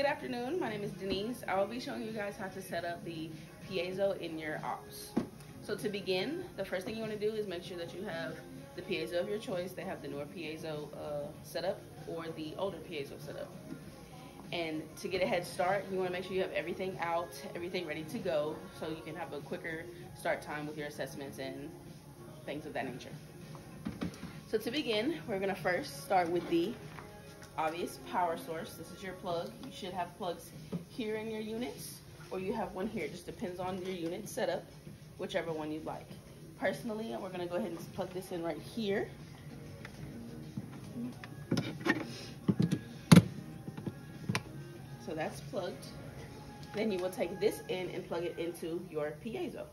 Good afternoon, my name is Denise. I will be showing you guys how to set up the piezo in your ops. So to begin, the first thing you want to do is make sure that you have the piezo of your choice. They have the newer piezo uh, setup or the older piezo setup. And to get a head start, you want to make sure you have everything out, everything ready to go, so you can have a quicker start time with your assessments and things of that nature. So to begin, we're going to first start with the obvious power source. This is your plug. You should have plugs here in your units or you have one here. It just depends on your unit setup, whichever one you'd like. Personally, we're gonna go ahead and plug this in right here. So that's plugged. Then you will take this in and plug it into your piezo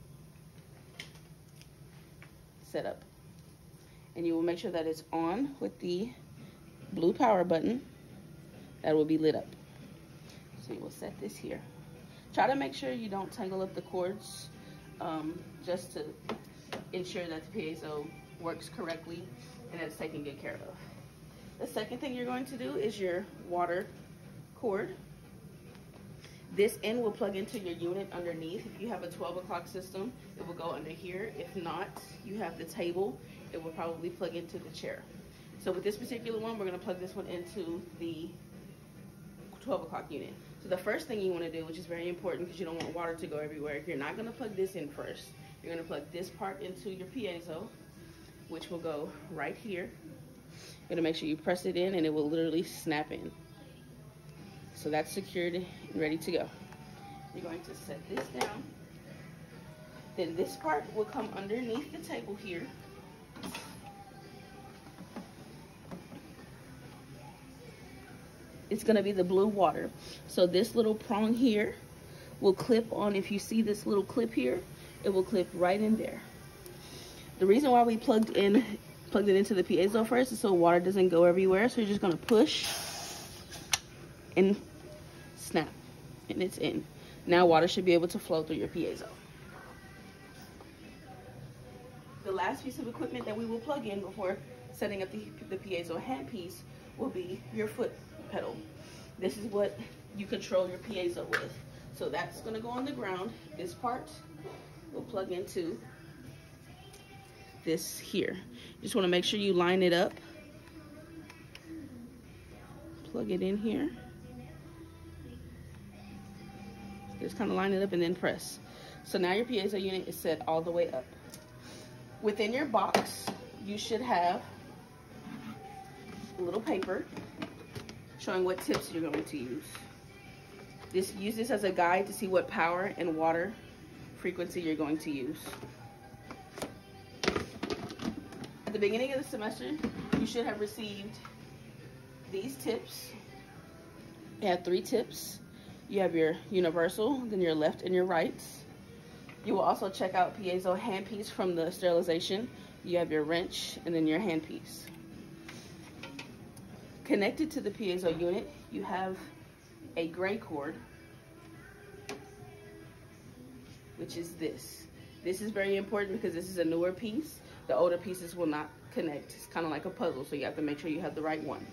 setup. And you will make sure that it's on with the blue power button that will be lit up. So you will set this here. Try to make sure you don't tangle up the cords um, just to ensure that the piezo works correctly and it's taken good care of. The second thing you're going to do is your water cord. This end will plug into your unit underneath. If you have a 12 o'clock system, it will go under here. If not, you have the table, it will probably plug into the chair. So with this particular one, we're gonna plug this one into the 12 o'clock unit. So the first thing you wanna do, which is very important because you don't want water to go everywhere, you're not gonna plug this in first. You're gonna plug this part into your piezo, which will go right here. You're gonna make sure you press it in and it will literally snap in. So that's secured and ready to go. You're going to set this down. Then this part will come underneath the table here. It's going to be the blue water. So this little prong here will clip on, if you see this little clip here, it will clip right in there. The reason why we plugged in, plugged it into the piezo first is so water doesn't go everywhere. So you're just going to push and snap and it's in. Now water should be able to flow through your piezo. The last piece of equipment that we will plug in before setting up the, the piezo handpiece will be your foot pedal. This is what you control your piezo with. So that's gonna go on the ground. This part will plug into this here. Just wanna make sure you line it up. Plug it in here. Just kind of line it up and then press. So now your piezo unit is set all the way up. Within your box, you should have a little paper showing what tips you're going to use. Just use this as a guide to see what power and water frequency you're going to use. At the beginning of the semester, you should have received these tips. You have three tips. You have your universal, then your left and your right. You will also check out piezo handpiece from the sterilization. You have your wrench and then your handpiece. Connected to the piezo unit, you have a gray cord, which is this. This is very important because this is a newer piece. The older pieces will not connect. It's kind of like a puzzle, so you have to make sure you have the right one.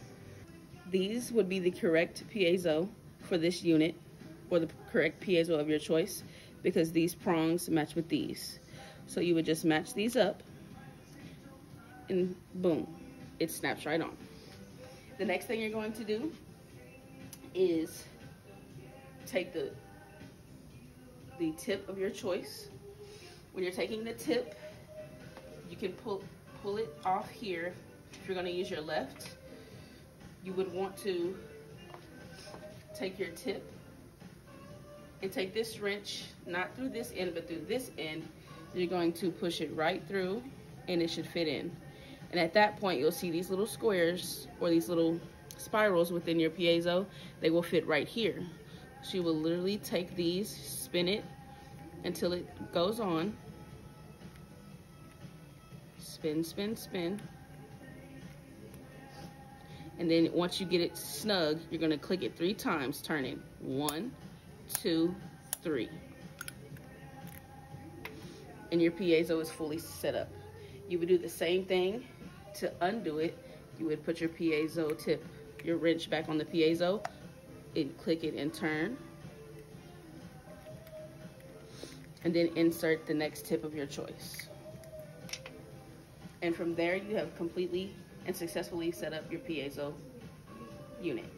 These would be the correct piezo for this unit, or the correct piezo of your choice, because these prongs match with these. So you would just match these up, and boom, it snaps right on. The next thing you're going to do is take the, the tip of your choice. When you're taking the tip, you can pull, pull it off here. If you're gonna use your left, you would want to take your tip and take this wrench, not through this end, but through this end. You're going to push it right through and it should fit in. And at that point, you'll see these little squares or these little spirals within your piezo. They will fit right here. She will literally take these, spin it until it goes on. Spin, spin, spin. And then once you get it snug, you're gonna click it three times, turn it. One, two, three. And your piezo is fully set up. You would do the same thing to undo it, you would put your piezo tip, your wrench back on the piezo, and click it and turn. And then insert the next tip of your choice. And from there, you have completely and successfully set up your piezo unit.